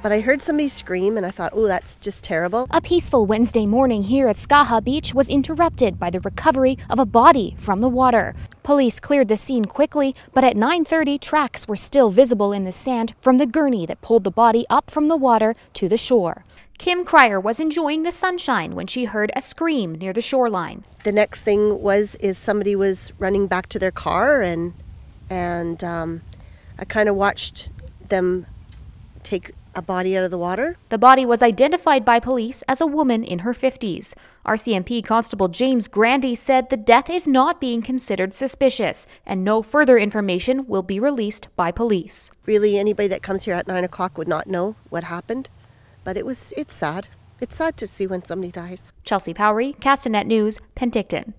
But I heard somebody scream and I thought, oh, that's just terrible. A peaceful Wednesday morning here at Skaha Beach was interrupted by the recovery of a body from the water. Police cleared the scene quickly, but at 9:30 tracks were still visible in the sand from the gurney that pulled the body up from the water to the shore. Kim Cryer was enjoying the sunshine when she heard a scream near the shoreline. The next thing was is somebody was running back to their car and and um, I kind of watched them take a body out of the water. The body was identified by police as a woman in her 50s. RCMP Constable James Grandy said the death is not being considered suspicious and no further information will be released by police. Really, anybody that comes here at nine o'clock would not know what happened, but it was it's sad. It's sad to see when somebody dies. Chelsea Powrie, Castanet News, Penticton.